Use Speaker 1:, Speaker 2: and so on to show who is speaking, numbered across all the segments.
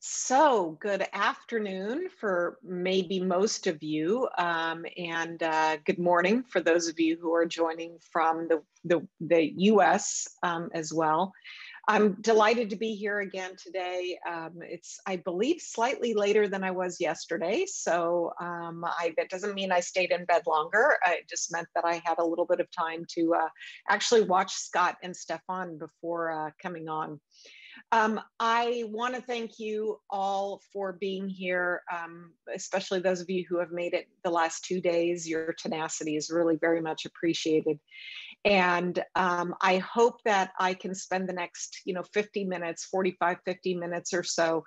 Speaker 1: So, good afternoon for maybe most of you, um, and uh, good morning for those of you who are joining from the, the, the US um, as well. I'm delighted to be here again today. Um, it's, I believe, slightly later than I was yesterday. So um, I, that doesn't mean I stayed in bed longer. It just meant that I had a little bit of time to uh, actually watch Scott and Stefan before uh, coming on. Um, I want to thank you all for being here, um, especially those of you who have made it the last two days. Your tenacity is really very much appreciated. And um, I hope that I can spend the next, you know, 50 minutes, 45, 50 minutes or so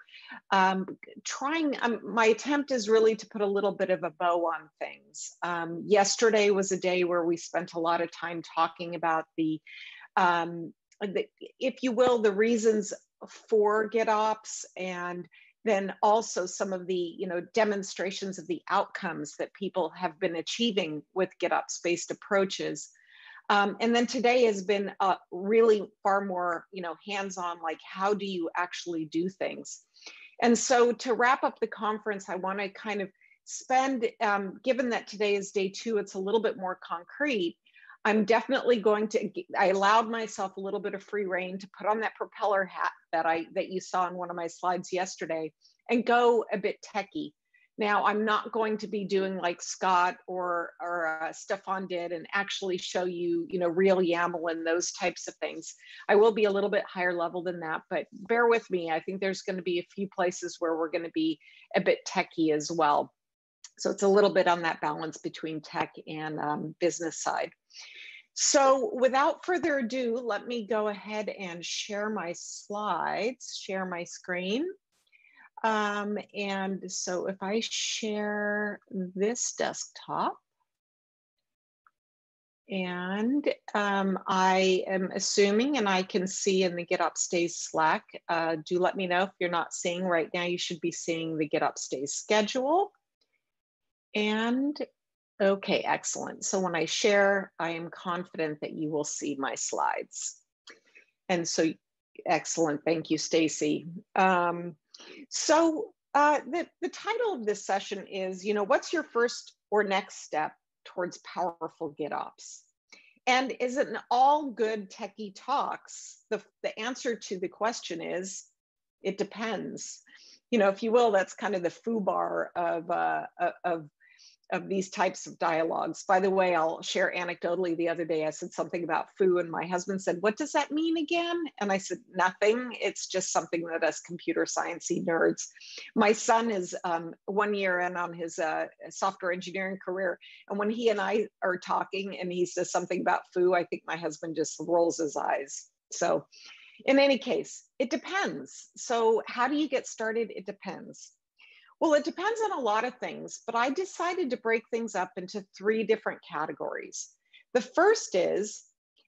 Speaker 1: um, trying. Um, my attempt is really to put a little bit of a bow on things. Um, yesterday was a day where we spent a lot of time talking about the um, the, if you will, the reasons for GitOps and then also some of the you know demonstrations of the outcomes that people have been achieving with GitOps based approaches. Um, and then today has been uh, really far more you know hands-on like how do you actually do things. And so to wrap up the conference, I want to kind of spend, um, given that today is day two, it's a little bit more concrete. I'm definitely going to, I allowed myself a little bit of free rein to put on that propeller hat that I, that you saw in one of my slides yesterday and go a bit techie. Now, I'm not going to be doing like Scott or, or uh, Stefan did and actually show you, you know, real YAML and those types of things. I will be a little bit higher level than that, but bear with me. I think there's going to be a few places where we're going to be a bit techie as well. So it's a little bit on that balance between tech and um, business side. So without further ado, let me go ahead and share my slides, share my screen. Um, and so if I share this desktop, and um, I am assuming, and I can see in the GitOps Days Slack, uh, do let me know if you're not seeing right now, you should be seeing the GitOps Days schedule. And Okay, excellent. So when I share, I am confident that you will see my slides. And so, excellent. Thank you, Stacy. Um, so uh, the, the title of this session is, you know, what's your first or next step towards powerful GitOps? And is it an all good techie talks? The, the answer to the question is, it depends. You know, if you will, that's kind of the foo bar of, uh, of of these types of dialogues. By the way, I'll share anecdotally the other day, I said something about foo and my husband said, what does that mean again? And I said, nothing. It's just something that us computer sciencey nerds. My son is um, one year in on his uh, software engineering career. And when he and I are talking and he says something about foo, I think my husband just rolls his eyes. So in any case, it depends. So how do you get started? It depends. Well, it depends on a lot of things, but I decided to break things up into three different categories. The first is,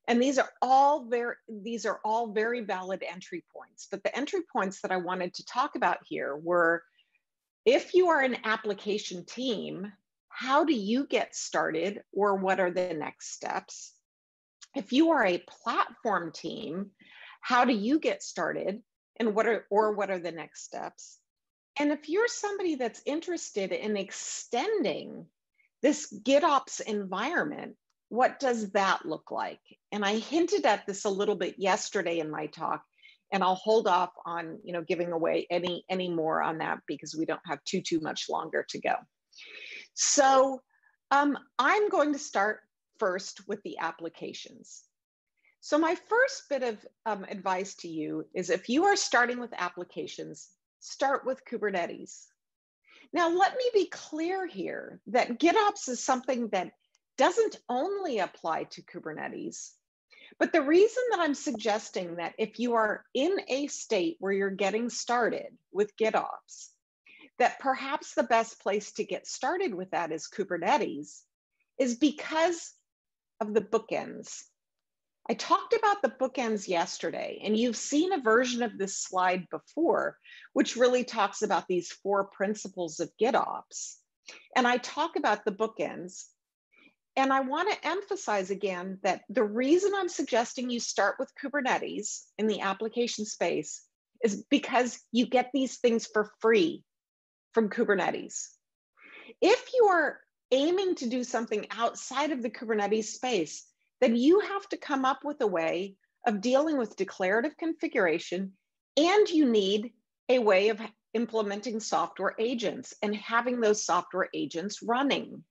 Speaker 1: and these are all very these are all very valid entry points, but the entry points that I wanted to talk about here were if you are an application team, how do you get started or what are the next steps? If you are a platform team, how do you get started and what are or what are the next steps? And if you're somebody that's interested in extending this GitOps environment, what does that look like? And I hinted at this a little bit yesterday in my talk, and I'll hold off on you know giving away any any more on that because we don't have too too much longer to go. So um, I'm going to start first with the applications. So my first bit of um, advice to you is if you are starting with applications, start with Kubernetes. Now, let me be clear here that GitOps is something that doesn't only apply to Kubernetes, but the reason that I'm suggesting that if you are in a state where you're getting started with GitOps, that perhaps the best place to get started with that is Kubernetes, is because of the bookends. I talked about the bookends yesterday, and you've seen a version of this slide before, which really talks about these four principles of GitOps. And I talk about the bookends. And I want to emphasize again that the reason I'm suggesting you start with Kubernetes in the application space is because you get these things for free from Kubernetes. If you are aiming to do something outside of the Kubernetes space, then you have to come up with a way of dealing with declarative configuration and you need a way of implementing software agents and having those software agents running.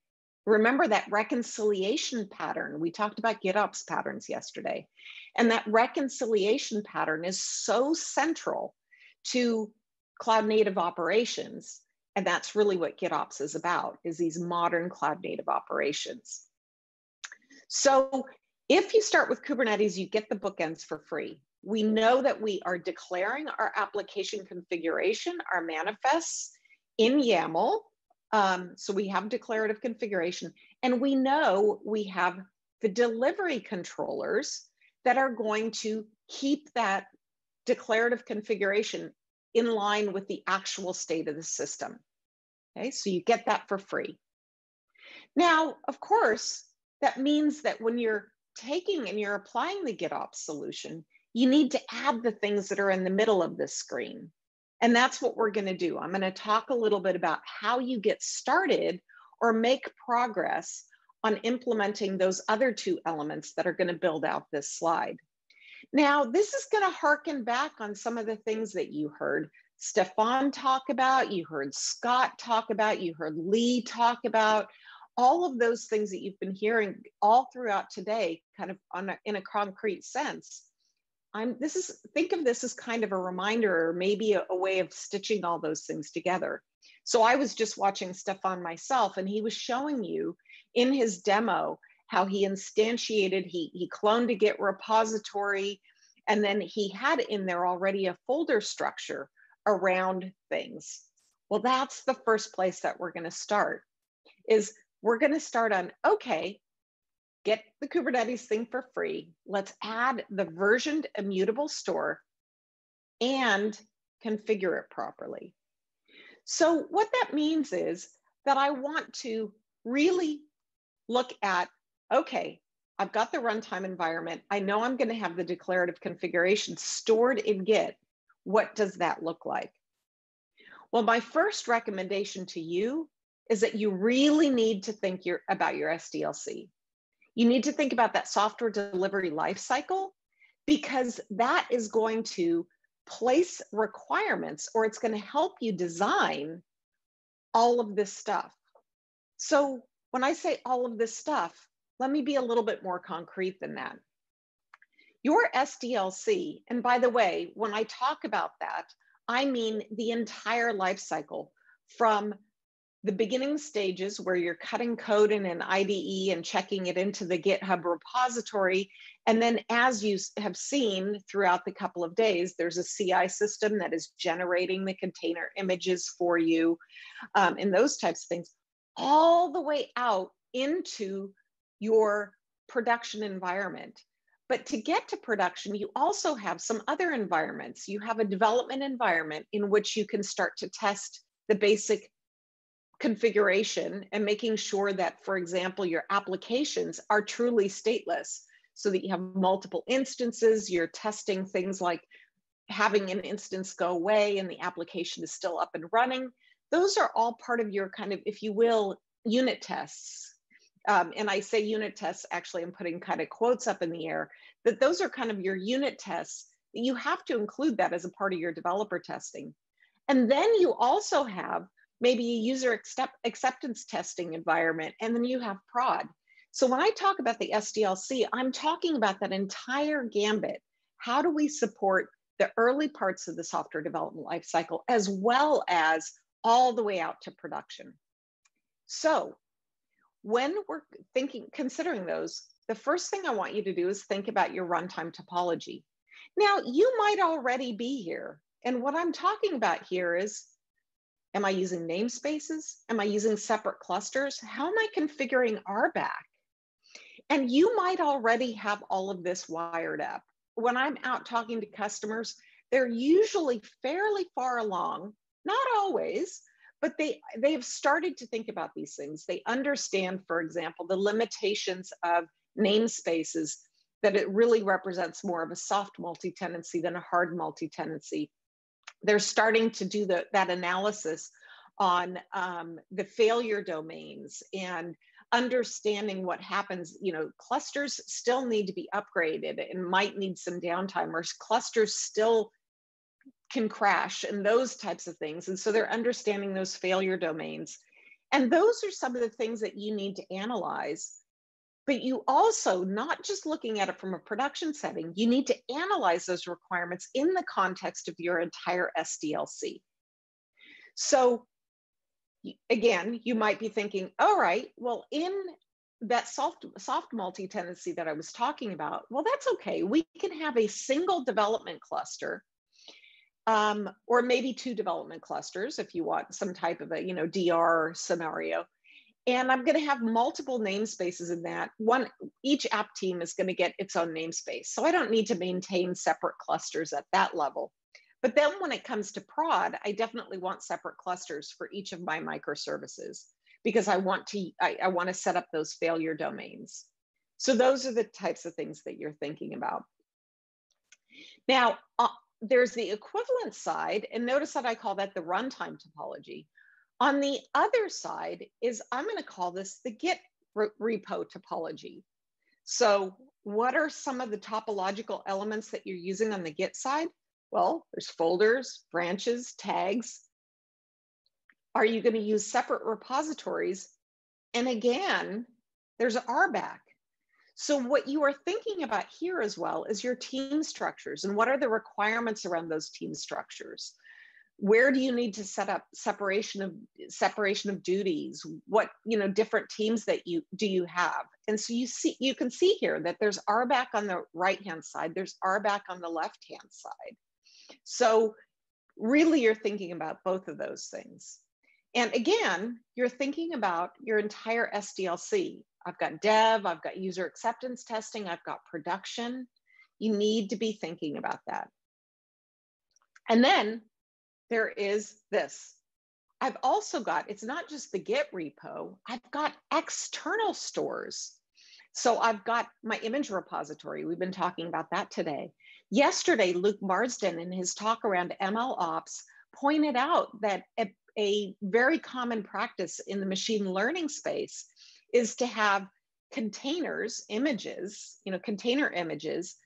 Speaker 1: Remember that reconciliation pattern. We talked about GitOps patterns yesterday. And that reconciliation pattern is so central to cloud native operations. And that's really what GitOps is about, is these modern cloud native operations. So if you start with Kubernetes, you get the bookends for free. We know that we are declaring our application configuration, our manifests in YAML. Um, so we have declarative configuration, and we know we have the delivery controllers that are going to keep that declarative configuration in line with the actual state of the system. Okay, so you get that for free. Now, of course, that means that when you're taking and you're applying the GitOps solution, you need to add the things that are in the middle of this screen. And that's what we're going to do. I'm going to talk a little bit about how you get started or make progress on implementing those other two elements that are going to build out this slide. Now, this is going to harken back on some of the things that you heard Stefan talk about, you heard Scott talk about, you heard Lee talk about all of those things that you've been hearing all throughout today, kind of on a, in a concrete sense. I'm this is think of this as kind of a reminder or maybe a, a way of stitching all those things together. So I was just watching Stefan myself, and he was showing you in his demo how he instantiated, he, he cloned a Git repository, and then he had in there already a folder structure around things. Well, that's the first place that we're going to start is we're going to start on, okay, get the Kubernetes thing for free. Let's add the versioned immutable store and configure it properly. So what that means is that I want to really look at, okay, I've got the runtime environment. I know I'm going to have the declarative configuration stored in Git. What does that look like? Well, my first recommendation to you is that you really need to think your, about your SDLC. You need to think about that software delivery lifecycle because that is going to place requirements or it's going to help you design all of this stuff. So when I say all of this stuff, let me be a little bit more concrete than that. Your SDLC, and by the way, when I talk about that, I mean the entire life cycle from the beginning stages where you're cutting code in an IDE and checking it into the GitHub repository. And then as you have seen throughout the couple of days, there's a CI system that is generating the container images for you um, and those types of things all the way out into your production environment. But to get to production, you also have some other environments. You have a development environment in which you can start to test the basic configuration and making sure that, for example, your applications are truly stateless so that you have multiple instances. You're testing things like having an instance go away and the application is still up and running those are all part of your kind of, if you will, unit tests. Um, and I say unit tests, actually, I'm putting kind of quotes up in the air, that those are kind of your unit tests. You have to include that as a part of your developer testing. And then you also have maybe a user accept, acceptance testing environment, and then you have prod. So when I talk about the SDLC, I'm talking about that entire gambit. How do we support the early parts of the software development lifecycle, as well as all the way out to production. So when we're thinking, considering those, the first thing I want you to do is think about your runtime topology. Now, you might already be here. And what I'm talking about here is, am I using namespaces? Am I using separate clusters? How am I configuring RBAC? And you might already have all of this wired up. When I'm out talking to customers, they're usually fairly far along not always, but they they have started to think about these things. They understand, for example, the limitations of namespaces that it really represents more of a soft multi-tenancy than a hard multi-tenancy. They're starting to do the, that analysis on um, the failure domains and understanding what happens you know clusters still need to be upgraded. And might need some downtime or clusters still can crash and those types of things. And so they're understanding those failure domains. And those are some of the things that you need to analyze but you also not just looking at it from a production setting you need to analyze those requirements in the context of your entire sdlc so again, you might be thinking, all right, well, in that soft soft multi-tenancy that I was talking about, well, that's okay. We can have a single development cluster, um, or maybe two development clusters if you want some type of a you know DR scenario. And I'm going to have multiple namespaces in that. One, each app team is going to get its own namespace. So I don't need to maintain separate clusters at that level. But then when it comes to prod, I definitely want separate clusters for each of my microservices because I want to I, I want to set up those failure domains. So those are the types of things that you're thinking about. Now, uh, there's the equivalent side, and notice that I call that the runtime topology. On the other side is I'm going to call this the Git repo topology. So what are some of the topological elements that you're using on the Git side? Well, there's folders, branches, tags. Are you going to use separate repositories? And again, there's RBAC. So what you are thinking about here as well is your team structures and what are the requirements around those team structures? Where do you need to set up separation of separation of duties? What you know different teams that you do you have? And so you see you can see here that there's RBAC on the right hand side, there's RBAC on the left hand side. So really you're thinking about both of those things. And again, you're thinking about your entire SDLC. I've got dev, I've got user acceptance testing, I've got production. You need to be thinking about that. And then there is this. I've also got, it's not just the Git repo, I've got external stores. So I've got my image repository. We've been talking about that today. Yesterday, Luke Marsden, in his talk around ML ops, pointed out that a, a very common practice in the machine learning space is to have containers, images, you know, container images,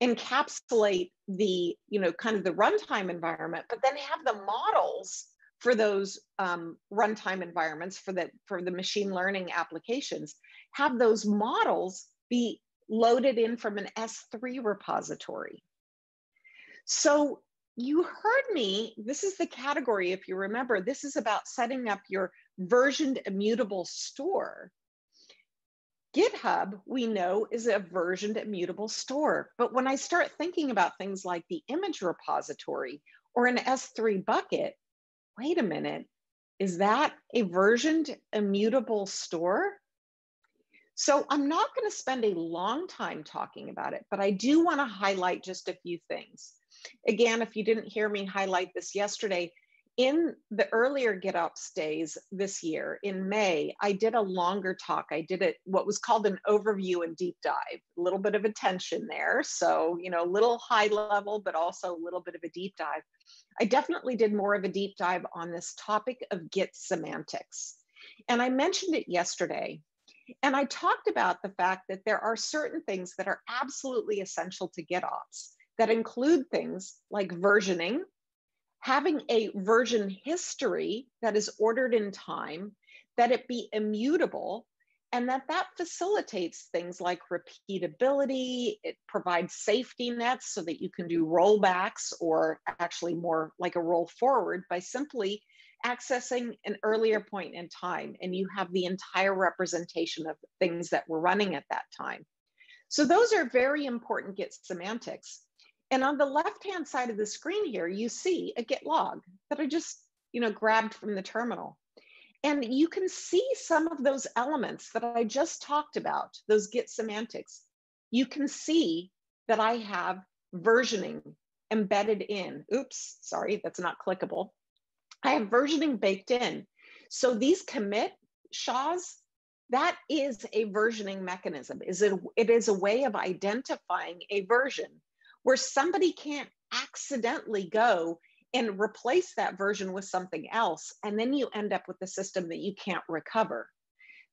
Speaker 1: encapsulate the, you know, kind of the runtime environment, but then have the models for those um, runtime environments for the for the machine learning applications, have those models be loaded in from an S3 repository. So you heard me, this is the category, if you remember, this is about setting up your versioned immutable store. GitHub, we know, is a versioned immutable store. But when I start thinking about things like the image repository or an S3 bucket, wait a minute, is that a versioned immutable store? So I'm not going to spend a long time talking about it, but I do want to highlight just a few things. Again, if you didn't hear me highlight this yesterday, in the earlier GitOps days this year in May, I did a longer talk. I did it what was called an overview and deep dive, a little bit of attention there. So, you know, a little high level, but also a little bit of a deep dive. I definitely did more of a deep dive on this topic of Git semantics. And I mentioned it yesterday and I talked about the fact that there are certain things that are absolutely essential to GitOps that include things like versioning, having a version history that is ordered in time, that it be immutable, and that that facilitates things like repeatability. It provides safety nets so that you can do rollbacks or actually more like a roll forward by simply accessing an earlier point in time and you have the entire representation of things that were running at that time. So those are very important Git semantics. And on the left-hand side of the screen here, you see a Git log that I just you know, grabbed from the terminal. And you can see some of those elements that I just talked about, those Git semantics. You can see that I have versioning embedded in. Oops, sorry, that's not clickable. I have versioning baked in. So these commit SHAs, that is a versioning mechanism. Is it, it is a way of identifying a version where somebody can't accidentally go and replace that version with something else. And then you end up with a system that you can't recover.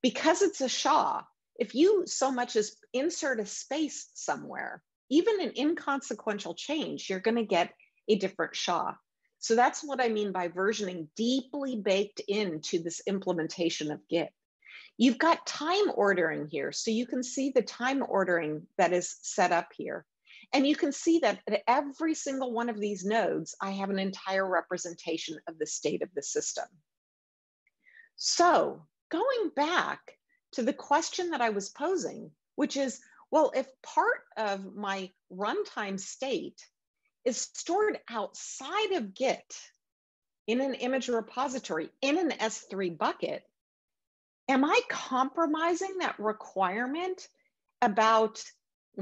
Speaker 1: Because it's a SHA, if you so much as insert a space somewhere, even an inconsequential change, you're going to get a different SHA. So that's what I mean by versioning deeply baked into this implementation of Git. You've got time ordering here. So you can see the time ordering that is set up here. And you can see that at every single one of these nodes, I have an entire representation of the state of the system. So going back to the question that I was posing, which is, well, if part of my runtime state is stored outside of Git in an image repository in an S3 bucket, am I compromising that requirement about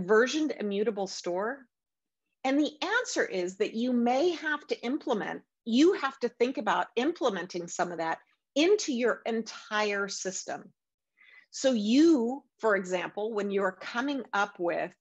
Speaker 1: versioned immutable store? And the answer is that you may have to implement, you have to think about implementing some of that into your entire system. So, you, for example, when you're coming up with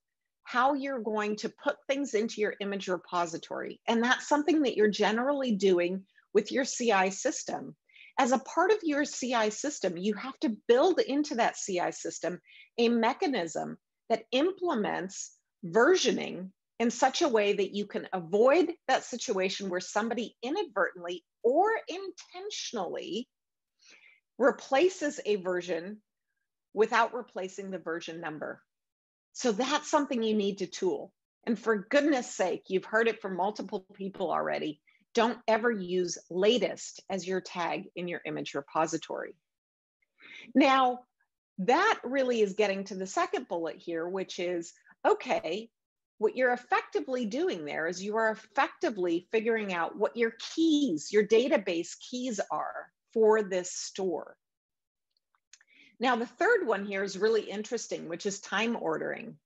Speaker 1: how you're going to put things into your image repository, and that's something that you're generally doing with your CI system. As a part of your CI system, you have to build into that CI system a mechanism that implements versioning in such a way that you can avoid that situation where somebody inadvertently or intentionally replaces a version without replacing the version number. So that's something you need to tool. And for goodness sake, you've heard it from multiple people already. Don't ever use latest as your tag in your image repository. Now, that really is getting to the second bullet here, which is okay, what you're effectively doing there is you are effectively figuring out what your keys, your database keys are for this store. Now, the third one here is really interesting, which is time ordering.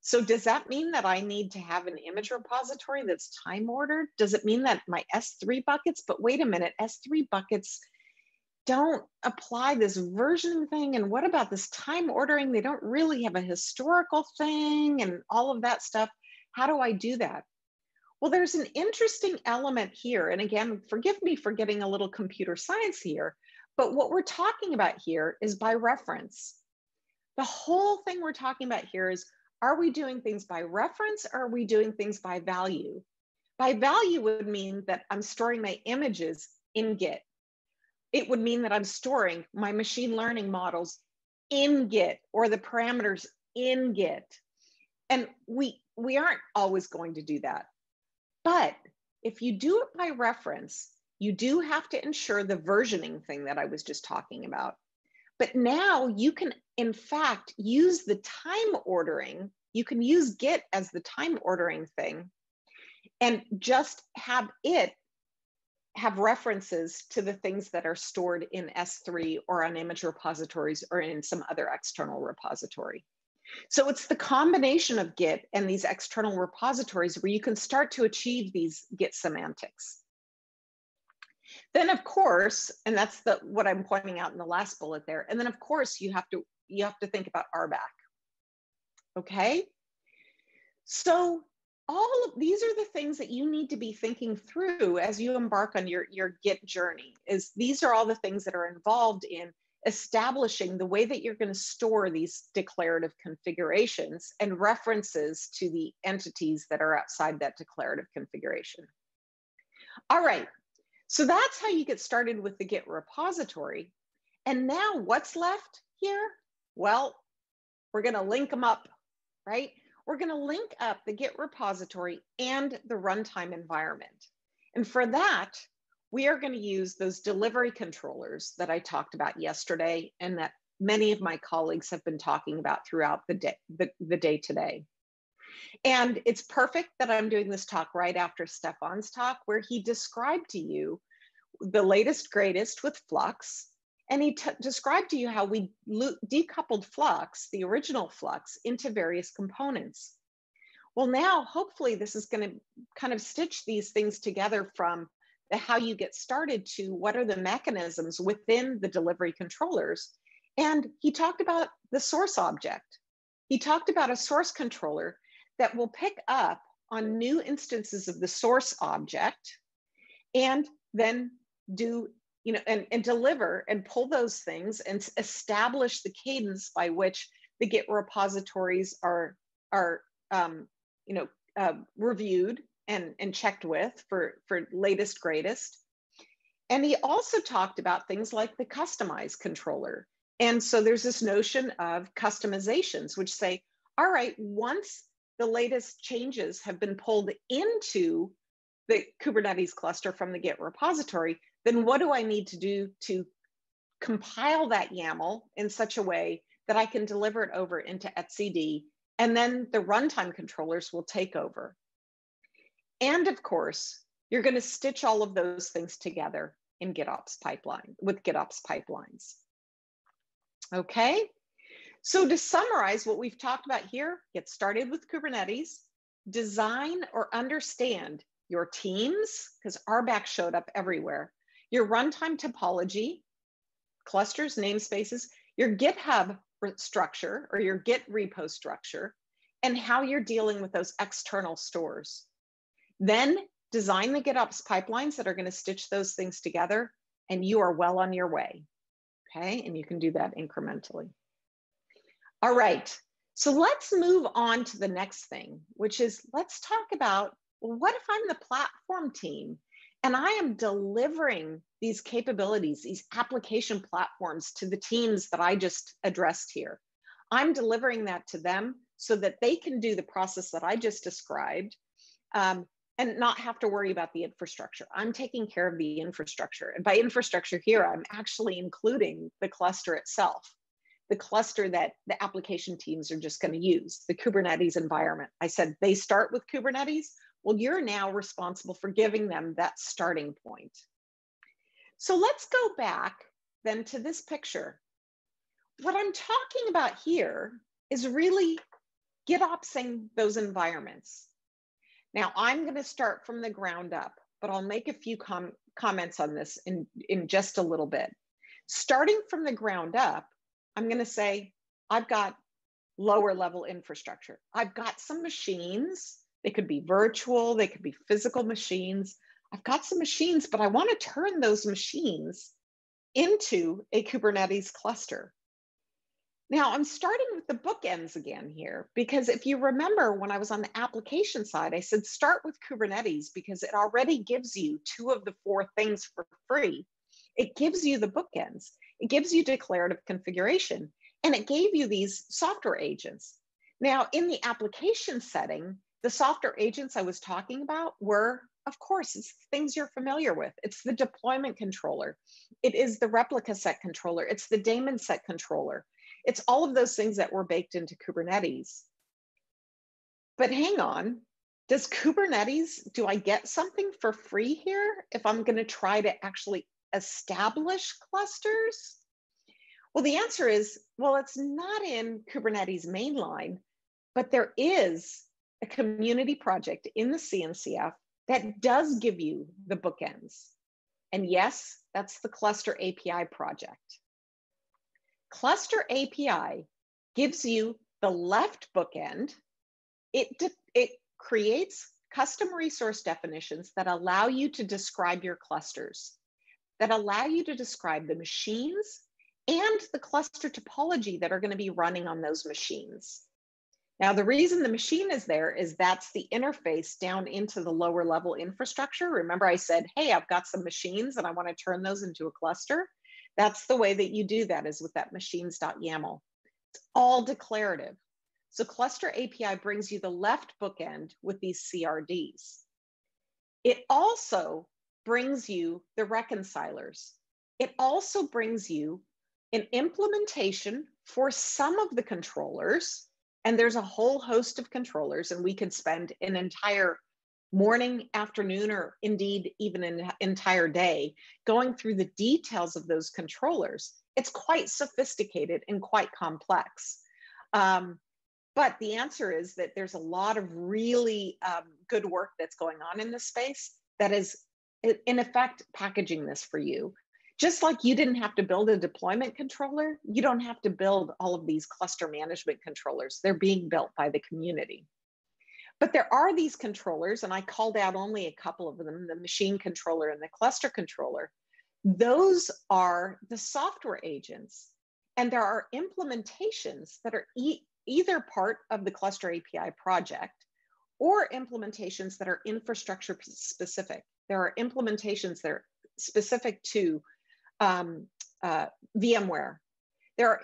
Speaker 1: So does that mean that I need to have an image repository that's time ordered? Does it mean that my S3 buckets, but wait a minute, S3 buckets don't apply this version thing and what about this time ordering? They don't really have a historical thing and all of that stuff. How do i do that? Well there's an interesting element here and again forgive me for getting a little computer science here but what we're talking about here is by reference. The whole thing we're talking about here is are we doing things by reference or are we doing things by value? By value would mean that i'm storing my images in git it would mean that I'm storing my machine learning models in Git or the parameters in Git. And we, we aren't always going to do that. But if you do it by reference, you do have to ensure the versioning thing that I was just talking about. But now you can, in fact, use the time ordering. You can use Git as the time ordering thing and just have it have references to the things that are stored in S3 or on image repositories or in some other external repository. So it's the combination of Git and these external repositories where you can start to achieve these Git semantics. Then of course, and that's the what I'm pointing out in the last bullet there. And then of course you have to you have to think about RBAC. Okay? So all of these are the things that you need to be thinking through as you embark on your, your Git journey is these are all the things that are involved in establishing the way that you're going to store these declarative configurations and references to the entities that are outside that declarative configuration. All right, so that's how you get started with the Git repository. And now what's left here? Well, we're going to link them up, right? We're going to link up the Git repository and the runtime environment. And for that, we are going to use those delivery controllers that I talked about yesterday and that many of my colleagues have been talking about throughout the day, the, the day today. And it's perfect that I'm doing this talk right after Stefan's talk, where he described to you the latest, greatest with Flux, and he described to you how we decoupled Flux, the original Flux, into various components. Well, now hopefully this is going to kind of stitch these things together from the how you get started to what are the mechanisms within the delivery controllers. And he talked about the source object. He talked about a source controller that will pick up on new instances of the source object and then do you know and, and deliver and pull those things and establish the cadence by which the git repositories are are um, you know uh, reviewed and and checked with for for latest greatest. And he also talked about things like the customized controller. And so there's this notion of kustomizations which say all right once the latest changes have been pulled into the kubernetes cluster from the git repository then what do I need to do to compile that YAML in such a way that I can deliver it over into etcd, and then the runtime controllers will take over. And of course, you're going to stitch all of those things together in GitOps pipeline with GitOps pipelines. Okay, so to summarize what we've talked about here, get started with Kubernetes, design or understand your teams, because RBAC showed up everywhere, your runtime topology, clusters, namespaces, your GitHub structure or your Git repo structure, and how you're dealing with those external stores. Then design the GitOps pipelines that are going to stitch those things together, and you are well on your way. Okay, and you can do that incrementally. All right, so let's move on to the next thing, which is let's talk about well, what if I'm the platform team and I am delivering these capabilities, these application platforms to the teams that I just addressed here. I'm delivering that to them so that they can do the process that I just described um, and not have to worry about the infrastructure. I'm taking care of the infrastructure. And by infrastructure here, I'm actually including the cluster itself, the cluster that the application teams are just going to use, the Kubernetes environment. I said they start with Kubernetes. Well, you're now responsible for giving them that starting point. So let's go back then to this picture. What I'm talking about here is really GitOpsing those environments. Now I'm gonna start from the ground up, but I'll make a few com comments on this in, in just a little bit. Starting from the ground up, I'm gonna say, I've got lower level infrastructure. I've got some machines they could be virtual, they could be physical machines. I've got some machines, but I want to turn those machines into a Kubernetes cluster. Now I'm starting with the bookends again here, because if you remember when I was on the application side, I said start with Kubernetes because it already gives you two of the four things for free. It gives you the bookends, it gives you declarative configuration, and it gave you these software agents. Now in the application setting, the softer agents I was talking about were, of course, it's things you're familiar with. It's the deployment controller. It is the replica set controller. It's the daemon set controller. It's all of those things that were baked into Kubernetes. But hang on, does Kubernetes, do I get something for free here if I'm gonna try to actually establish clusters? Well, the answer is, well, it's not in Kubernetes mainline, but there is a community project in the CNCF that does give you the bookends. And yes, that's the Cluster API project. Cluster API gives you the left bookend. It, it creates custom resource definitions that allow you to describe your clusters, that allow you to describe the machines and the cluster topology that are going to be running on those machines. Now, the reason the machine is there is that's the interface down into the lower level infrastructure. Remember I said, hey, I've got some machines and I wanna turn those into a cluster. That's the way that you do that is with that machines.yaml. It's all declarative. So cluster API brings you the left bookend with these CRDs. It also brings you the reconcilers. It also brings you an implementation for some of the controllers and there's a whole host of controllers, and we could spend an entire morning, afternoon, or indeed even an entire day going through the details of those controllers. It's quite sophisticated and quite complex. Um, but the answer is that there's a lot of really um, good work that's going on in this space that is, in effect, packaging this for you just like you didn't have to build a deployment controller, you don't have to build all of these cluster management controllers. They're being built by the community. But there are these controllers, and I called out only a couple of them the machine controller and the cluster controller. Those are the software agents. And there are implementations that are e either part of the cluster API project or implementations that are infrastructure specific. There are implementations that are specific to um, uh, VMware. There are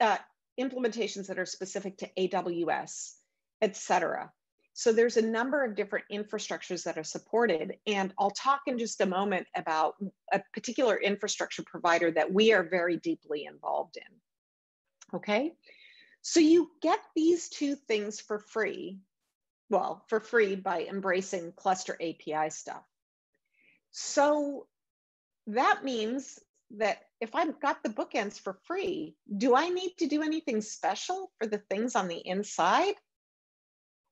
Speaker 1: uh, implementations that are specific to AWS, et cetera. So there's a number of different infrastructures that are supported. And I'll talk in just a moment about a particular infrastructure provider that we are very deeply involved in. Okay. So you get these two things for free. Well, for free by embracing cluster API stuff. So that means that if I've got the bookends for free, do I need to do anything special for the things on the inside?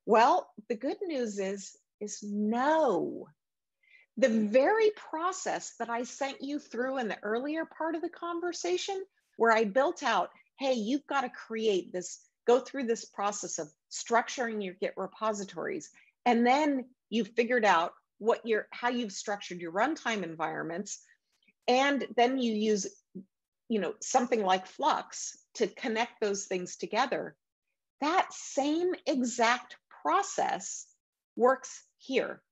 Speaker 1: Well, the good news is, is no. The very process that I sent you through in the earlier part of the conversation, where I built out, hey, you've got to create this, go through this process of structuring your Git repositories. And then you've figured out what your how you've structured your runtime environments and then you use you know something like flux to connect those things together. That same exact process works here.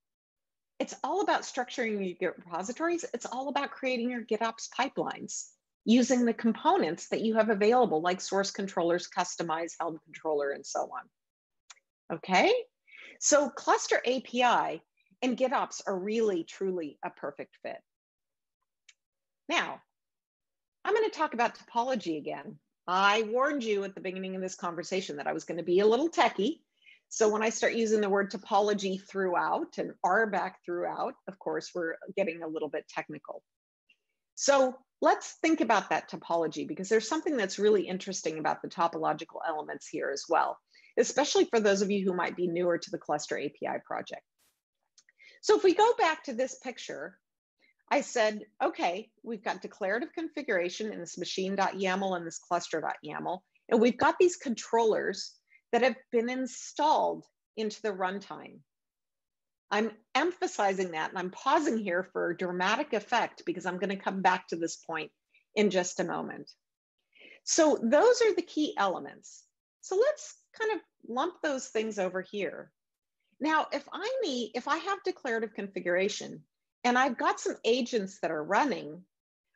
Speaker 1: It's all about structuring your git repositories. It's all about creating your gitops pipelines using the components that you have available like source controllers kustomize helm controller and so on. Okay? So cluster api and gitops are really truly a perfect fit now, I'm going to talk about topology again. I warned you at the beginning of this conversation that I was going to be a little techie. So when I start using the word topology throughout and RBAC throughout, of course, we're getting a little bit technical. So let's think about that topology because there's something that's really interesting about the topological elements here as well, especially for those of you who might be newer to the cluster API project. So if we go back to this picture, I said, okay, we've got declarative configuration in this machine.yaml and this cluster.yaml, and we've got these controllers that have been installed into the runtime. I'm emphasizing that and I'm pausing here for dramatic effect because I'm going to come back to this point in just a moment. So those are the key elements. So let's kind of lump those things over here. Now, if I need, if I have declarative configuration, and I've got some agents that are running,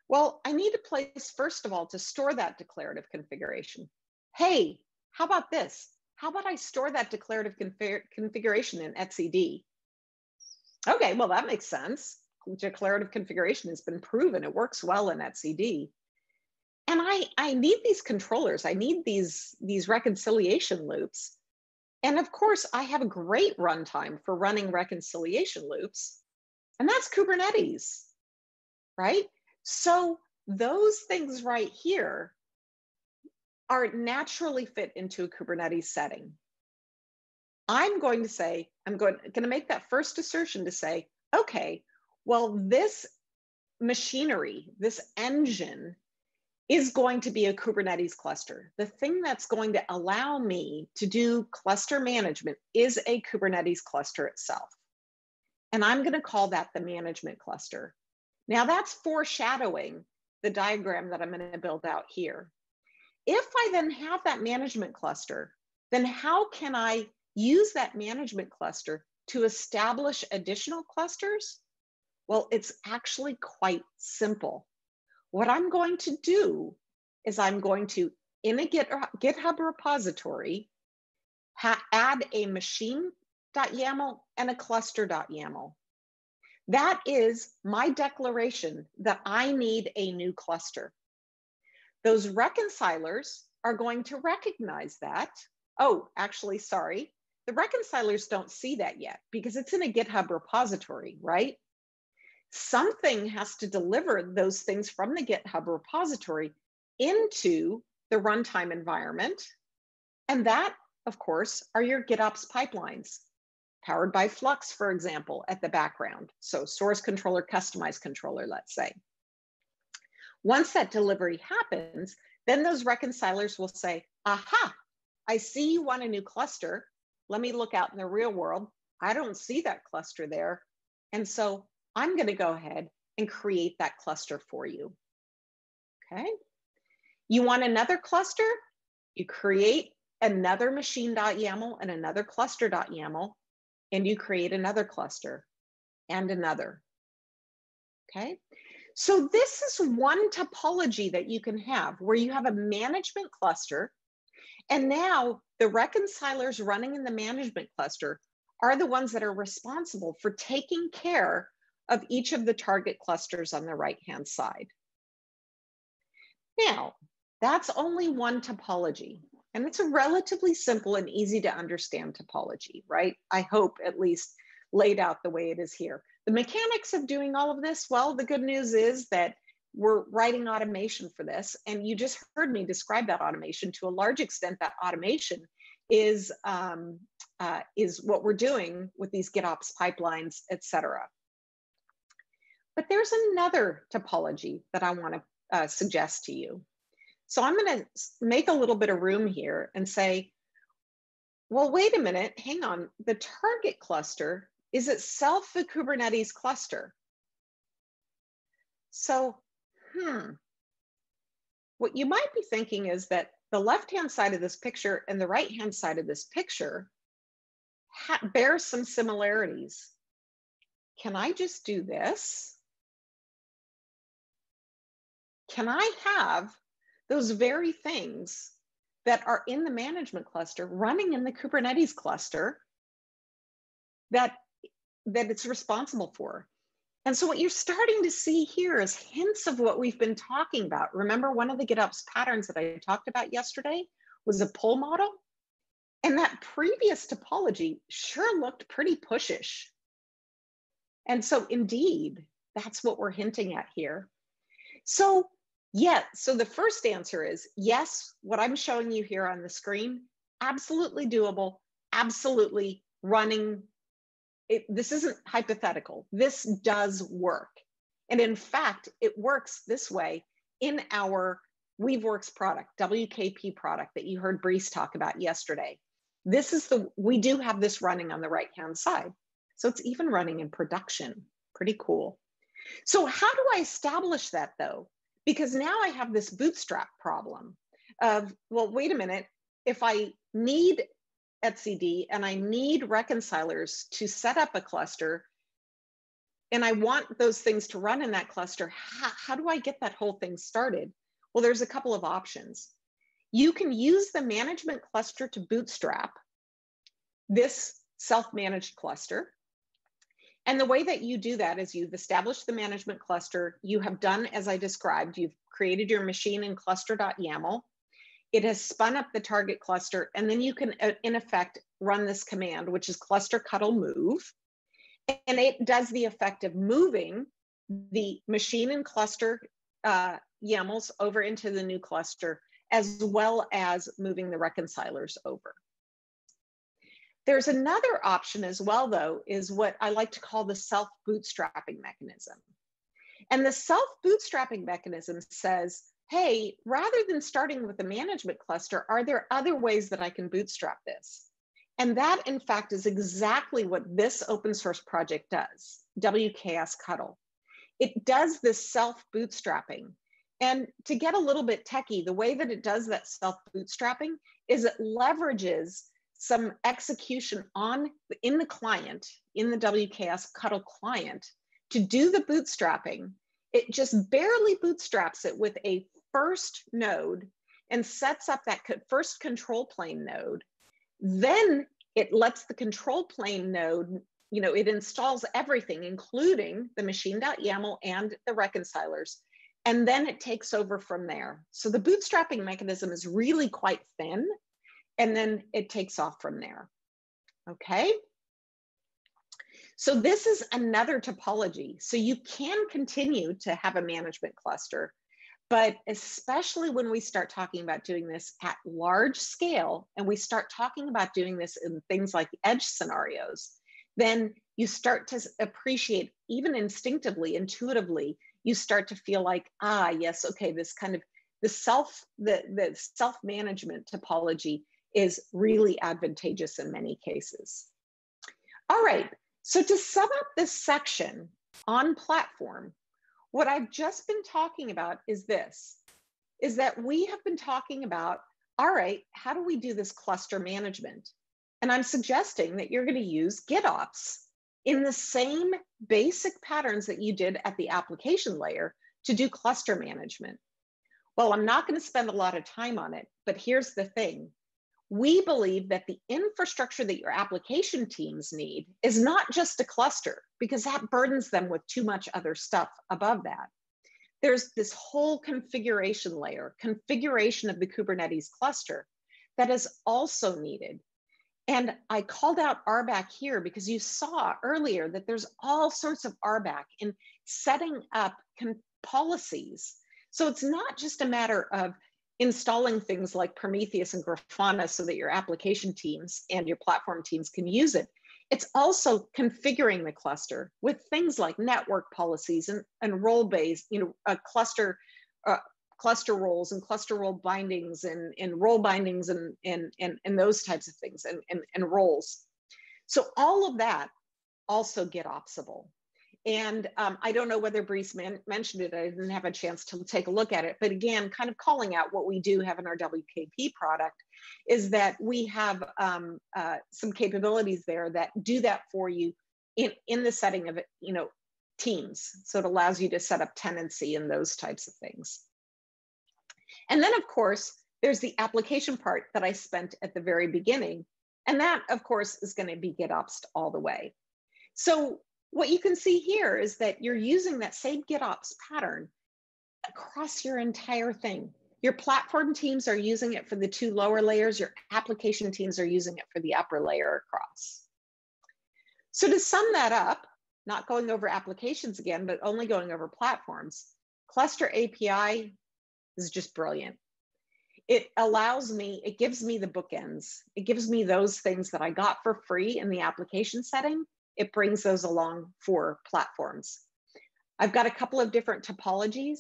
Speaker 1: well, I need a place, first of all, to store that declarative configuration. Hey, how about this? How about I store that declarative config configuration in etcd? Okay, well, that makes sense. Declarative configuration has been proven. It works well in etcd. And I, I need these controllers. I need these, these reconciliation loops. And of course, I have a great runtime for running reconciliation loops and that's Kubernetes, right? So those things right here are naturally fit into a Kubernetes setting. I'm going to say, I'm going, going to make that first assertion to say, okay, well, this machinery, this engine is going to be a Kubernetes cluster. The thing that's going to allow me to do cluster management is a Kubernetes cluster itself. And I'm going to call that the management cluster. Now that's foreshadowing the diagram that I'm going to build out here. If I then have that management cluster, then how can I use that management cluster to establish additional clusters? Well, it's actually quite simple. What I'm going to do is I'm going to, in a uh, GitHub repository, add a machine .yaml and a cluster.yaml. That is my declaration that I need a new cluster. Those reconcilers are going to recognize that. Oh, actually, sorry. The reconcilers don't see that yet because it's in a GitHub repository, right? Something has to deliver those things from the GitHub repository into the runtime environment. And that, of course, are your GitOps pipelines powered by Flux, for example, at the background. So source controller, kustomize controller, let's say. Once that delivery happens, then those reconcilers will say, aha, I see you want a new cluster. let me look out in the real world. I don't see that cluster there. And so I'm going to go ahead and create that cluster for you. Okay. You want another cluster? You create another machine.yaml and another cluster.yaml, and you create another cluster and another. Okay. So this is one topology that you can have where you have a management cluster. And now the reconcilers running in the management cluster are the ones that are responsible for taking care of each of the target clusters on the right-hand side. Now, that's only one topology, and it's a relatively simple and easy to understand topology, right? I hope at least laid out the way it is here. The mechanics of doing all of this, well, the good news is that we're writing automation for this, and you just heard me describe that automation. To a large extent, that automation is, um, uh, is what we're doing with these GitOps pipelines, et cetera. But there's another topology that I want to uh, suggest to you. So I'm going to make a little bit of room here and say, well, wait a minute, hang on. The target cluster is itself the Kubernetes cluster. So, hmm, what you might be thinking is that the left-hand side of this picture and the right-hand side of this picture bear some similarities. Can I just do this? can I have those very things that are in the management cluster running in the Kubernetes cluster that, that it's responsible for? And so what you're starting to see here is hints of what we've been talking about. Remember one of the GitOps patterns that I talked about yesterday was a pull model? And that previous topology sure looked pretty pushish. And so indeed, that's what we're hinting at here. So yeah, so the first answer is yes, what I'm showing you here on the screen, absolutely doable, absolutely running. It, this isn't hypothetical. This does work. And in fact, it works this way in our Weaveworks product, WKP product that you heard Brice talk about yesterday. This is the, we do have this running on the right-hand side. So it's even running in production, pretty cool. So how do I establish that though? Because now I have this bootstrap problem of, well, wait a minute, if I need etcd and I need reconcilers to set up a cluster, and I want those things to run in that cluster, how, how do I get that whole thing started? Well, there's a couple of options. You can use the management cluster to bootstrap this self-managed cluster. And the way that you do that is you've established the management cluster. You have done as I described, you've created your machine in cluster.yaml. It has spun up the target cluster, and then you can, uh, in effect, run this command, which is clusterctl move. And it does the effect of moving the machine and cluster uh, YAMLs over into the new cluster, as well as moving the reconcilers over. There's another option as well, though, is what I like to call the self bootstrapping mechanism. And the self bootstrapping mechanism says, hey, rather than starting with a management cluster, are there other ways that I can bootstrap this? And that, in fact, is exactly what this open source project does, wksctl. It does this self bootstrapping. And to get a little bit techie, the way that it does that self bootstrapping is it leverages some execution on in the client, in the wksctl client to do the bootstrapping. It just barely bootstraps it with a first node and sets up that first control plane node. Then it lets the control plane node, you know, it installs everything, including the machine.yaml and the reconcilers. And then it takes over from there. So the bootstrapping mechanism is really quite thin and then it takes off from there. Okay. So this is another topology. So you can continue to have a management cluster, but especially when we start talking about doing this at large scale and we start talking about doing this in things like edge scenarios, then you start to appreciate even instinctively, intuitively, you start to feel like, ah, yes, okay, this kind of the self, the, the self-management topology is really advantageous in many cases. All right, so to sum up this section on platform, what I've just been talking about is this, is that we have been talking about, all right, how do we do this cluster management? And I'm suggesting that you're gonna use GitOps in the same basic patterns that you did at the application layer to do cluster management. Well, I'm not gonna spend a lot of time on it, but here's the thing. We believe that the infrastructure that your application teams need is not just a cluster, because that burdens them with too much other stuff above that. There's this whole configuration layer, configuration of the Kubernetes cluster that is also needed. And I called out RBAC here because you saw earlier that there's all sorts of RBAC in setting up policies. So it's not just a matter of installing things like Prometheus and Grafana so that your application teams and your platform teams can use it. It's also configuring the cluster with things like network policies and, and role-based, you know, a cluster, uh, cluster roles and cluster role bindings and, and role bindings and, and, and, and those types of things and, and, and roles. So all of that also get GitOpsable. And um, I don't know whether Brice man- mentioned it. I didn't have a chance to take a look at it. But again, kind of calling out what we do have in our WKP product is that we have um, uh, some capabilities there that do that for you in, in the setting of, you know, teams. So it allows you to set up tenancy and those types of things. And then, of course, there's the application part that I spent at the very beginning. And that, of course, is going to be GitOps all the way. So what you can see here is that you're using that same GitOps pattern across your entire thing. Your platform teams are using it for the two lower layers, your application teams are using it for the upper layer across. So to sum that up, not going over applications again, but only going over platforms, Cluster API is just brilliant. It allows me, it gives me the bookends. It gives me those things that I got for free in the application setting it brings those along for platforms. I've got a couple of different topologies.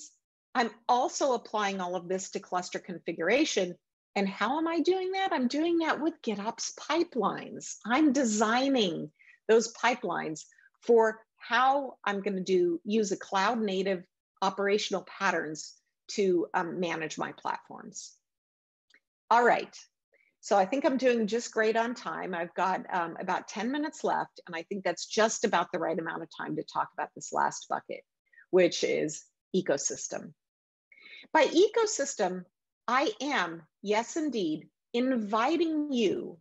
Speaker 1: I'm also applying all of this to cluster configuration. And how am I doing that? I'm doing that with GitOps pipelines. I'm designing those pipelines for how I'm going to do use a cloud native operational patterns to um, manage my platforms. All right, so I think I'm doing just great on time. I've got um, about 10 minutes left, and I think that's just about the right amount of time to talk about this last bucket, which is ecosystem. By ecosystem, I am, yes, indeed, inviting you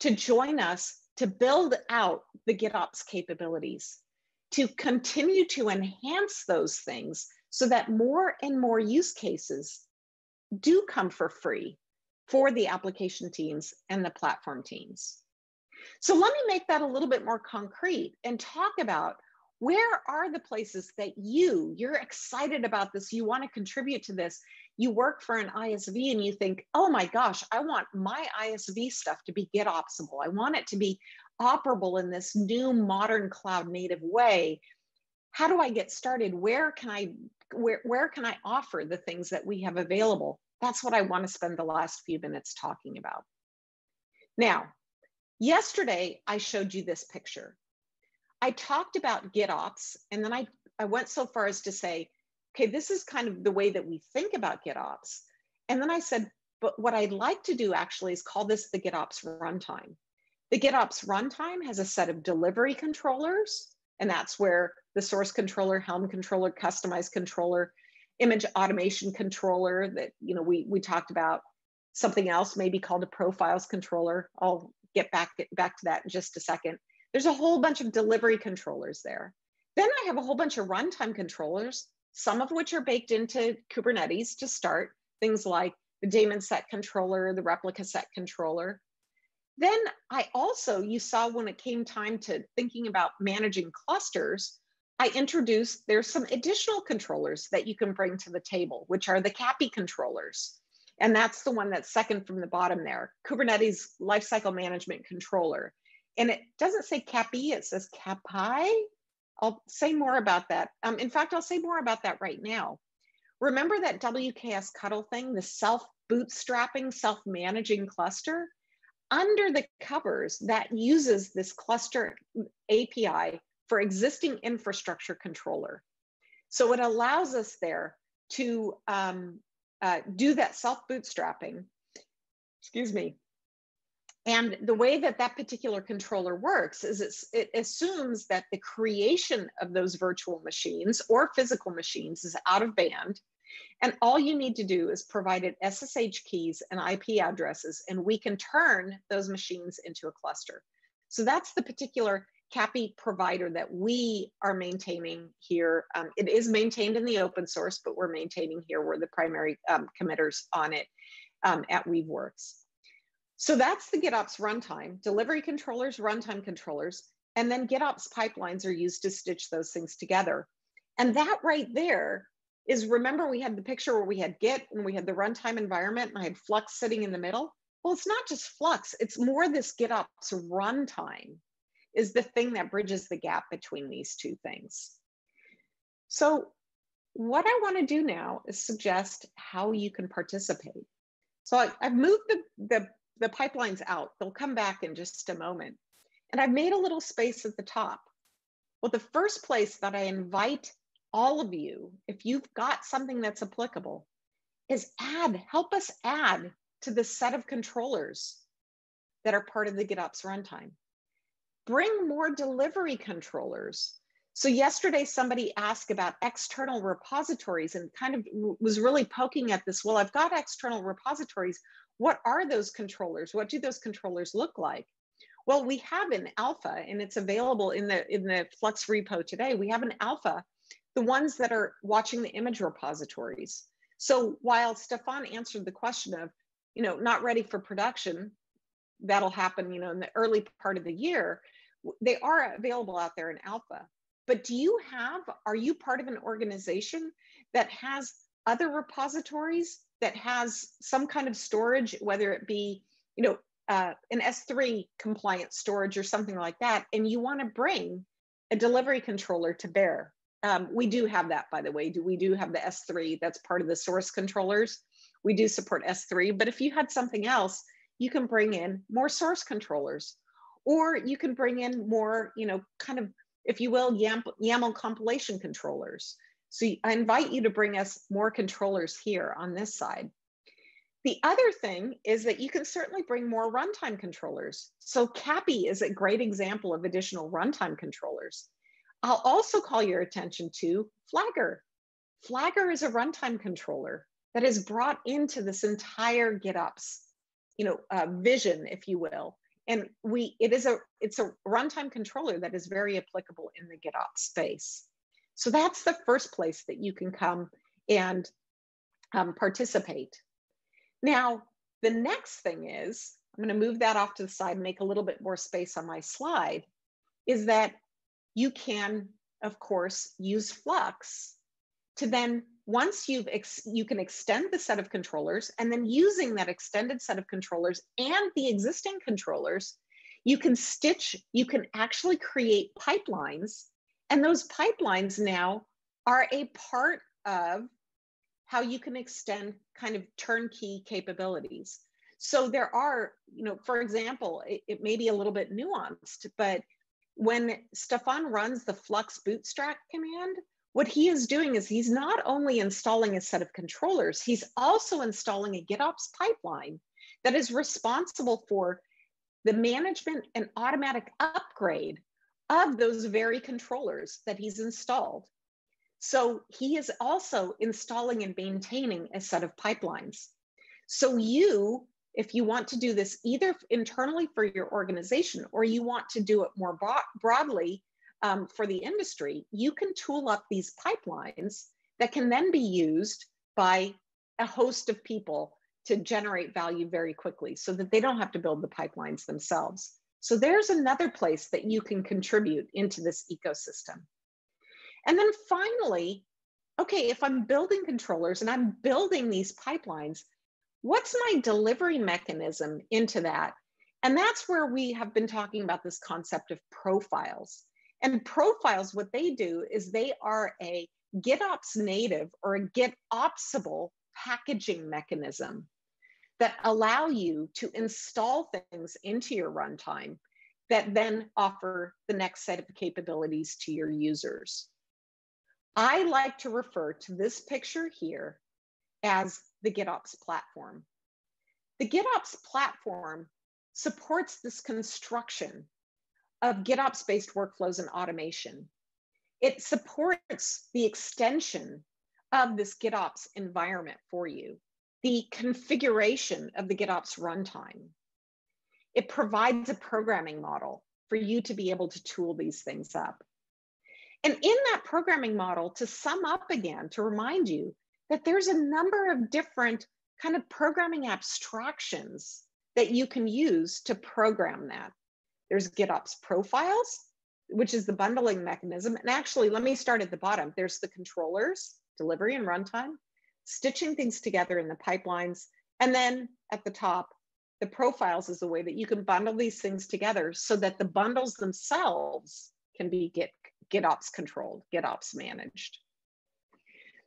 Speaker 1: to join us to build out the GitOps capabilities, to continue to enhance those things so that more and more use cases do come for free for the application teams and the platform teams. So let me make that a little bit more concrete and talk about where are the places that you, you're excited about this, you want to contribute to this, you work for an ISV and you think, oh my gosh, I want my ISV stuff to be GitOpsable. I want it to be operable in this new modern cloud native way. How do I get started? Where can I where, where can I offer the things that we have available? That's what I want to spend the last few minutes talking about. Now, yesterday I showed you this picture. I talked about GitOps, and then I, I went so far as to say, okay, this is kind of the way that we think about GitOps. And then I said, but what I'd like to do actually is call this the GitOps runtime. The GitOps runtime has a set of delivery controllers, and that's where the source controller, Helm controller, kustomize controller, image automation controller that you know we we talked about. Something else maybe called a profiles controller. I'll get back get back to that in just a second. There's a whole bunch of delivery controllers there. Then i have a whole bunch of runtime controllers some of which are baked into kubernetes to start. Things like the daemon set controller the replica set controller. Then i also you saw when it came time to thinking about managing clusters I introduced, there's some additional controllers that you can bring to the table, which are the CAPI controllers. And that's the one that's second from the bottom there, Kubernetes Lifecycle Management Controller. And it doesn't say CAPI, it says CAPI. I'll say more about that. Um, in fact, I'll say more about that right now. Remember that wksctl thing, the self bootstrapping, self managing cluster? under the covers that uses this cluster API for existing infrastructure controller. So it allows us there to um, uh, do that self bootstrapping, excuse me. And the way that that particular controller works is it assumes that the creation of those virtual machines or physical machines is out of band. And all you need to do is provide it SSH keys and IP addresses, and we can turn those machines into a cluster. So that's the particular CAPI provider that we are maintaining here. Um, it is maintained in the open source, but we're maintaining here. We're the primary um, committers on it um, at Weaveworks. So that's the GitOps runtime, delivery controllers, runtime controllers, and then GitOps pipelines are used to stitch those things together. And that right there is, remember we had the picture where we had Git and we had the runtime environment and I had Flux sitting in the middle? Well, it's not just Flux, it's more this GitOps runtime is the thing that bridges the gap between these two things. So what I want to do now is suggest how you can participate. So I, have moved the, the, the pipelines out. They'll come back in just a moment. And I've made a little space at the top. Well, the first place that I invite all of you, if you've got something that's applicable, is add, help us add to the set of controllers that are part of the GitOps runtime bring more delivery controllers. So yesterday somebody asked about external repositories and kind of was really poking at this. Well, I've got external repositories. What are those controllers? What do those controllers look like? Well, we have an alpha and it's available in the in the Flux repo today. We have an alpha, the ones that are watching the image repositories. So while Stefan answered the question of, you know, not ready for production, that'll happen, you know, in the early part of the year, they are available out there in alpha. But do you have are you part of an organization that has other repositories that has some kind of storage whether it be you know uh, an s3 compliant storage or something like that and you want to bring a delivery controller to bear? Um, we do have that by the way. Do we do have the s3 that's part of the source controllers. We do support s3 but if you had something else you can bring in more source controllers or you can bring in more, you know, kind of, if you will, YAML compilation controllers. So I invite you to bring us more controllers here on this side. The other thing is that you can certainly bring more runtime controllers. So CAPI is a great example of additional runtime controllers. I'll also call your attention to Flagger. Flagger is a runtime controller that is brought into this entire GitOps, you know, uh, vision, if you will and we it is a it's a runtime controller that is very applicable in the GitOps space. So that's the first place that you can come and um, participate. Now, the next thing is, I'm going to move that off to the side, and make a little bit more space on my slide, is that you can, of course, use Flux to then once you've you can extend the set of controllers and then using that extended set of controllers and the existing controllers you can stitch you can actually create pipelines. And those pipelines now are a part of how you can extend kind of turnkey capabilities. So there are you know for example it, it may be a little bit nuanced but when stefan runs the flux bootstrap command what he is doing is he's not only installing a set of controllers, he's also installing a GitOps pipeline that is responsible for the management and automatic upgrade of those very controllers that he's installed. So he is also installing and maintaining a set of pipelines. So you, if you want to do this either internally for your organization or you want to do it more broadly um, for the industry, you can tool up these pipelines that can then be used by a host of people to generate value very quickly so that they don't have to build the pipelines themselves. So there's another place that you can contribute into this ecosystem. And then finally, okay, if I'm building controllers and I'm building these pipelines, what's my delivery mechanism into that? And that's where we have been talking about this concept of profiles. And profiles, what they do is they are a GitOps native or a GitOpsable packaging mechanism. that allow you to install things into your runtime that then offer the next set of capabilities to your users. I like to refer to this picture here as the GitOps platform. The GitOps platform supports this construction of GitOps based workflows and automation. It supports the extension of this GitOps environment for you, the configuration of the GitOps runtime. It provides a programming model for you to be able to tool these things up. And in that programming model, to sum up again, to remind you that there's a number of different kind of programming abstractions that you can use to program that. There's GitOps profiles, which is the bundling mechanism. And actually, let me start at the bottom. There's the controllers, delivery and runtime, stitching things together in the pipelines. And then at the top, the profiles is a way that you can bundle these things together so that the bundles themselves can be Git, GitOps controlled, GitOps managed.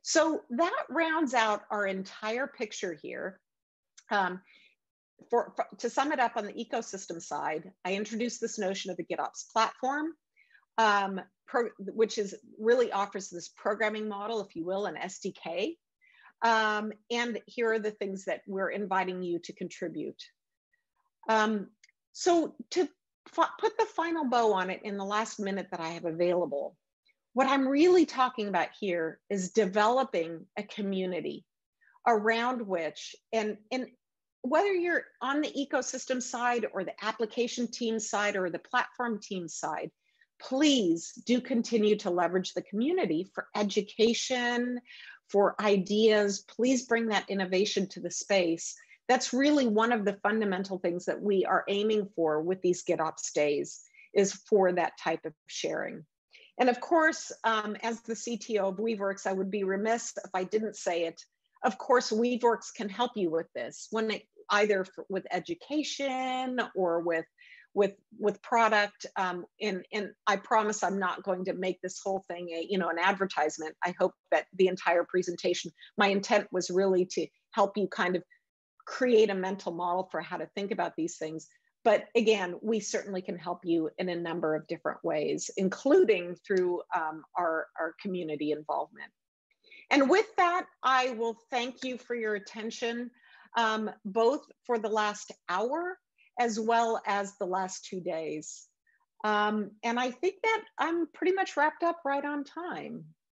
Speaker 1: So that rounds out our entire picture here. Um, for, for, to sum it up on the ecosystem side, I introduced this notion of the GitOps platform, um, pro, which is really offers this programming model, if you will, an SDK. Um, and here are the things that we're inviting you to contribute. Um, so to put the final bow on it in the last minute that I have available, what I'm really talking about here is developing a community around which, and, and whether you're on the ecosystem side or the application team side or the platform team side, please do continue to leverage the community for education, for ideas. Please bring that innovation to the space. That's really one of the fundamental things that we are aiming for with these GitOps days is for that type of sharing. And of course, um, as the CTO of Weaveworks, I would be remiss if I didn't say it. Of course, Weaveworks can help you with this when it, either with education or with with with product um, and and I promise I'm not going to make this whole thing a you know an advertisement. I hope that the entire presentation, my intent was really to help you kind of create a mental model for how to think about these things. But again, we certainly can help you in a number of different ways, including through um, our, our community involvement. And with that, I will thank you for your attention, um, both for the last hour as well as the last two days. Um, and I think that I'm pretty much wrapped up right on time.